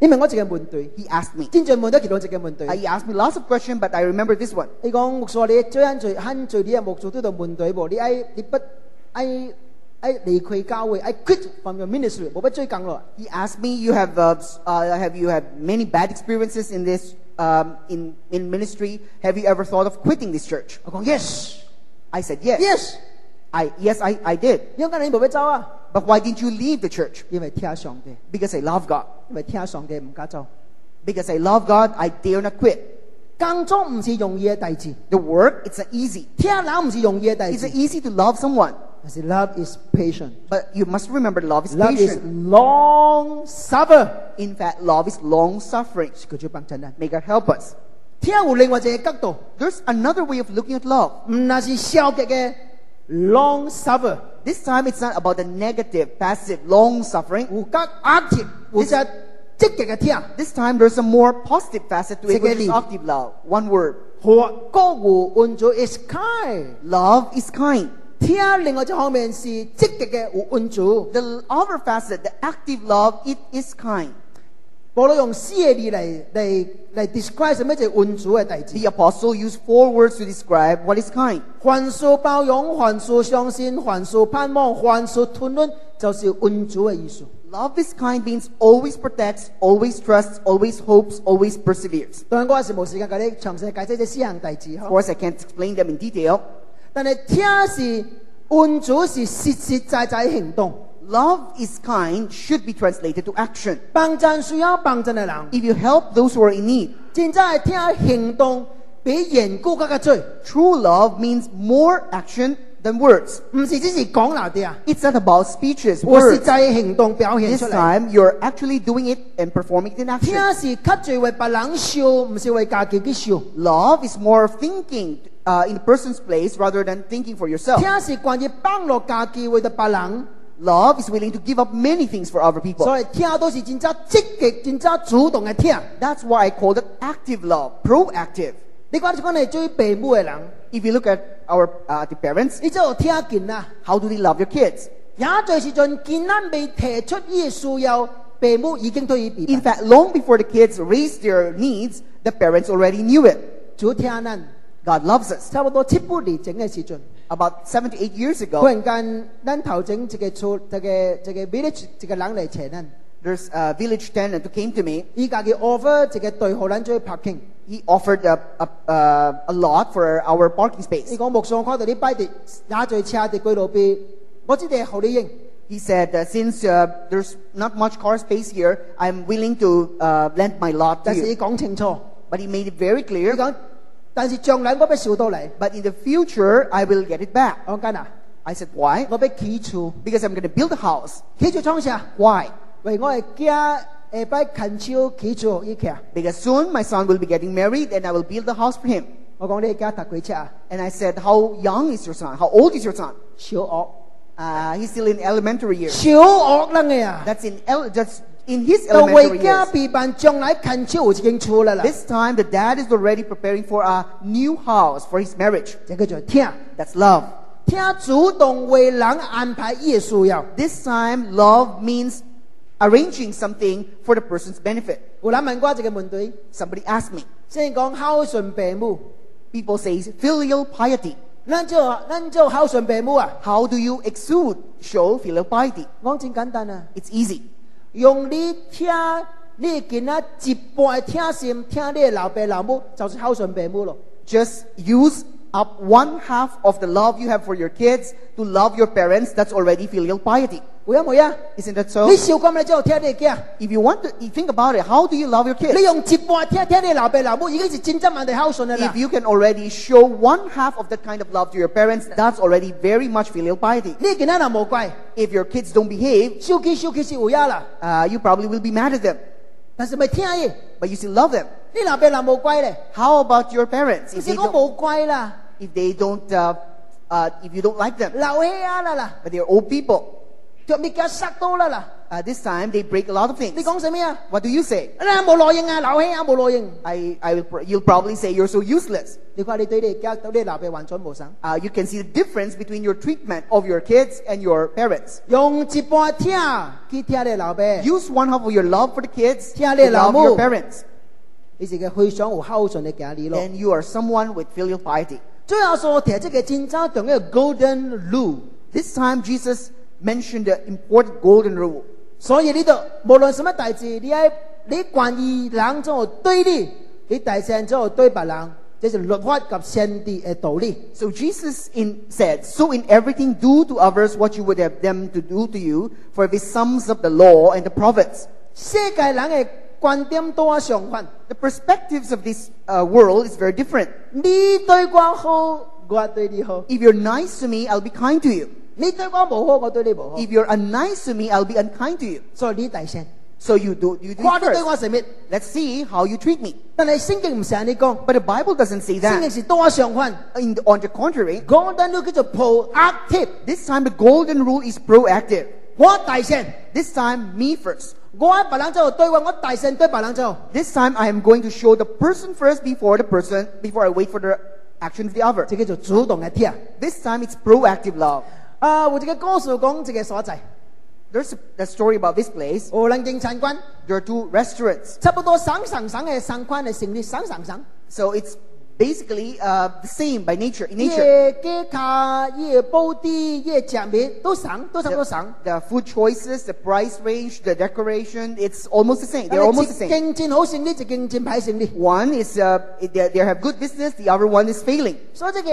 你问我一个问题， He asked me. 真正问得其中一个问 Uh, 题。 he asked me lots of questions, but I remember this one. 你讲牧师话你最紧最慳最啲嘅牧师都度问题喎，你爱你不爱爱离开教会，爱 quit from your ministry，冇乜追更咯。 He asked me, "You have uh, s- uh, have you had many bad experiences in this um, in in ministry? Have you ever thought of quitting this church?" 我讲 yes I said, "Yes." yes， I yes, I, I did. 点解你冇乜走啊？ But why didn't you leave the church? 因为听上帝， Because I love God. 因为听上帝唔敢走。 Because I love God, I dare not quit. 工作唔是容易嘅代志， The work, it's not easy. 听人唔是容易嘅代 It's 志 not。easy to love someone. 但是 love is patient。 But you must remember love is Love is patient. long suffer。 In fact, love is long suffering. 佢就帮衬人。 May God help us. 听有另外一个角度， There's another way of looking at love. 唔那是消极嘅 long suffer， This time it's not about the negative, passive, long suffering. 有较 active，有只积极嘅听。 This time there's a more positive facet to it, which is Secondly- active love. One word. 和歌互恩主 is kind。 Love is kind. 听另外一方面是积极嘅有恩主。 The other facet, the active love, it is kind. 保羅用四個字嚟嚟嚟 describe 什麼叫恩主嘅代志。The apostle used four words to describe what is kind. 凡事包容，凡事相信，凡事盼望，凡事吞忍，就是恩主嘅意思。Love is kind means always protects, always trusts, always hopes, always perseveres. 當然，嗰陣時冇時間解你詳細解釋這四項代志 Of course, I can't explain them in detail. 但係聽是恩主是實實在在行動，Love is kind should be translated to action. 帮助需要帮助嘅人， If you help those who are in need, 真正系听行动比言语更加多， true love means more action than words. 唔是只是讲流啲啊， It's not about speeches, 我实 words. 际嘅行动表现 This 出嚟。 time, you're actually doing it and performing it in 听 action. 是较最为别人笑，唔是为家己去笑。 Love is more of thinking uh, in a person's place rather than thinking for yourself. 听是关于帮助家己为咗别人， Love is willing to give up many things for other people. 所以听都是真正积极、真正主动嘅听。 That's why I call it active love, proactive. 你讲就讲你最父母嘅人， If you look at our uh, the parents, 你就有听见啦。 how do they love their kids? 也在时阵见咱未提出呢个需要，父母已经对伊 In 备 fact, long before the kids raised their needs, the parents already knew it. 主听咱 God loves us. 差不多七八年整嘅时阵， About seven to eight years 忽 ago, 然间咱头整一个厝，一个一个 village 一个人嚟请咱， there's a village tenant who came to me. 伊家己 offer 一个对号咱做 parking。 He offered a, a, uh, a lot for our parking 伊 space. 讲木上看到你摆地，也在车伫归路边，我只系互你用。 He said, uh, since uh, there's not much car space here, I'm willing to uh, lend my lot to 但是伊 you. 讲清楚， But he made it very 伊 clear. 讲， 但是将来我要收到嚟。 But in the future, I will get it back. 我讲啊， I said, why? 我要起厝， Because I'm going to build a house. 起厝创啥？ Why? 为我嘅家下摆近超起厝伊徛。 Because soon my son will be getting married and I will build a house for him. 我讲你家读几尺啊？ And I said, how young is your son? How old is your son? 小学， Uh, he's still in elementary years. 小学啦嘅啊！ That's in el- that's in his elementary years. This time, the dad is already preparing for a new house for his marriage. That's love. This time, love means arranging something for the person's benefit. Somebody asked me. People say filial piety. How do you exude, show filial piety? It's easy. 用你听你囡仔一半的听心，听你的老爸老母，就是孝顺父母咯。Just use up one half of the love you have for your kids to love your parents. That's already filial piety. 会啊会啊， Isn't that so? 你少咁你之后听你嘅囝， If you want to you think about it, how do you love your 你 kids? 用一半听听你嘅老爸老母，已经是真正万地孝顺嘅啦 If。you can already show one half of that kind of love to your parents, that's already very much filial piety. 你嘅囡仔若无乖， If your kids don't behave, 小气小气是有呀啦， uh, you probably will be mad at them, 但是咪听伊， but you still love them. 你老爸老母乖咧， How about your parents? 唔 If 是 they 讲 don't, 冇乖啦， if they don't, uh, uh, if you don't like them, 老气啊啦啦， but they're old people, 脚咪脚塞到啦啦， Uh, this time they break a lot of 你 things. 讲什么啊？ What do you say? 你冇内应啊，闹气啊，冇内应。 I, I will, pr- you'll probably say you're so useless. 你看你对你家对你闹嘅还准无省， Uh, you can see the difference between your treatment of your kids and your parents. 用一半听去听你闹爸， Use one half of your love for the kids听 to 你老 love 母。 your parents. 你是个非常有孝顺嘅家里咯。 And you are someone with filial piety. 最后所提这个真正重要嘅 golden rule， This time Jesus mentioned the important golden rule. 所以呢度无论什么大事，你喺你关于人做对你，你大声做对别人，这是律法及先知嘅道理。 So Jesus in, said, So in everything do to others what you would have them to do to you, for it sums up the law and the prophets. 世界人嘅观点都系相反， The perspectives of this uh, world is very different. 你对我好，我对你好； If you're nice to me, I'll be kind to you. 你对我唔好，我对你唔好。 If you're unnice to me, I'll be unkind to you. 所以你大声， So you do you do 我 it 都对 first. 我系咩？ Let's see how you treat me. 但系圣经唔成日你讲， But the Bible doesn't say 圣经 that. 是都系相反。 In the, on the contrary, golden rule 叫做 proactive， this time the golden rule is proactive. 我大声， This time, me first. 我喺别人做对我，我大声对别人做。 This time, I am going to show the person first before the person, before I wait for the action of the other. 这叫做主动嘅听。 This time, it's proactive love. 啊，有一个故事讲一个所在， There's a, a story about this place. 有两间餐馆， There are two restaurants. 差不多省省省嘅餐馆嘅生意，省省省。 So it's basically uh, the same by nature. In 伊 nature, 嘅价卡、伊嘅布啲、伊嘅食物都省，都差不多省。 the food choices, the price range, the decoration, it's almost the same. 但 They're 系 almost 一 the same. 间真好生意，一间真歹生意。 One is uh, they, they have good business, the other one is failing. 所以这个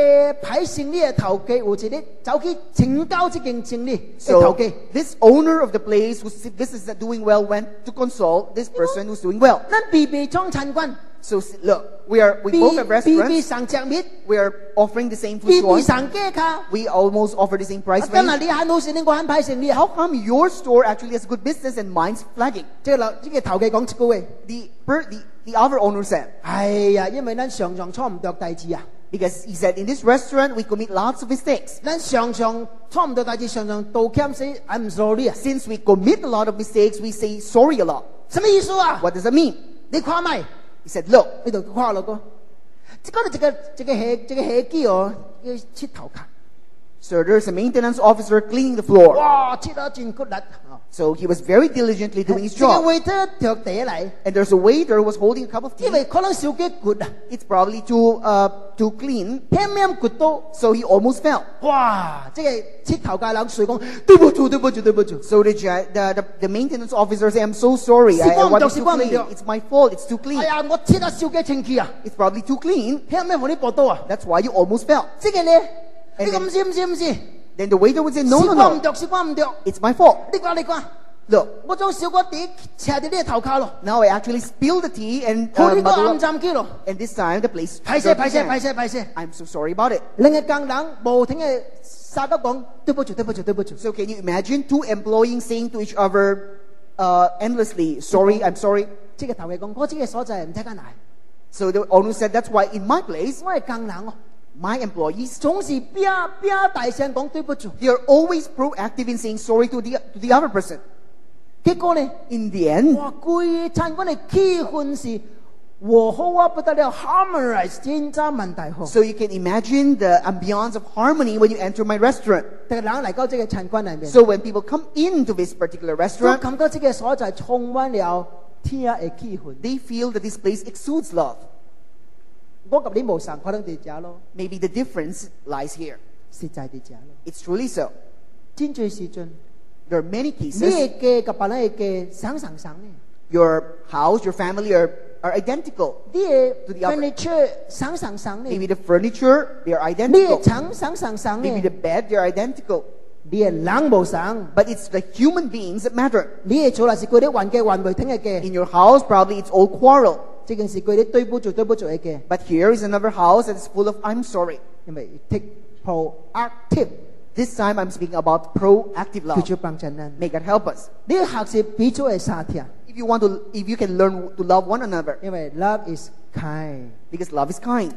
歹生意嘅头家有一日走去请教这间生意嘅 So 头家。 this owner of the place whose business is not doing well went to consult this person who's doing well. 咱比比装餐馆， So s- look, we are we 比 both have 比比 restaurants. 上食物， We are offering the same 比 food 比 choice. 上价卡。 We almost offer the same price 啊，今日 range. 你很好生意，我很歹生意。 How come your store actually has good business and mine's flagging? 即个老呢个头家讲一句话： The, per, the, the other owner said, 哎呀，因为咱常常错唔对代志啊， because he said, in this restaurant, we commit lots of mistakes. 咱常常错唔对代志，常常道歉死，I'm sorry 啊。 Since we commit a lot of mistakes, we say sorry a lot. 什么意思啊？ What does that mean? 你看咪， He said, look, 呢度看落個，即個一个一個戲一個戲機哦，要切头看，So there's a maintenance officer cleaning the floor. So he was very diligently doing his job. And there's a waiter who was holding a cup of tea. It's probably too uh too clean. So he almost fell. So the, the the the maintenance officer said, I'm so sorry. I, I wasn't too clean. It's my fault. It's too clean. It's probably too clean. That's why you almost fell. And then, then the waiter would say, no, no, no. It's my fault. Look, now I actually spilled the tea and uh, And this time the place. I'm so sorry about it. So can you imagine two employees saying to each other uh, endlessly, sorry, I'm sorry. So the owner said, that's why in my place, my employees, 总是边边大声讲对不住。 they are always proactive in saying sorry to the, to the other person. 结果呢， In the end, 哇！贵餐馆嘅气氛是和好啊不得了，harmonize 真真问题好。 so you can imagine the ambiance of harmony when you enter my restaurant. 但系人嚟到这个餐馆里面， So when people come into this particular 我 restaurant, 感觉这个所在充满了天嘅气氛。 they feel that this place exudes love. Maybe the difference lies here. It's truly so. There are many cases. Your house, your family are, are identical to the other. Maybe the furniture, they are identical. Maybe the bed, they are identical. But it's the human beings that matter. In your house, probably it's all quarrel. 这件事佢啲对不住对不住嘅嘅， But here is another house that is full of I'm sorry. 因为 take proactive This time I'm speaking about proactive 叫 love. 做帮衬人。 May God help us. 你要学习彼此嘅沙条， If you want to, if you can learn to love one another, 因为 love is kind。 because love is kind.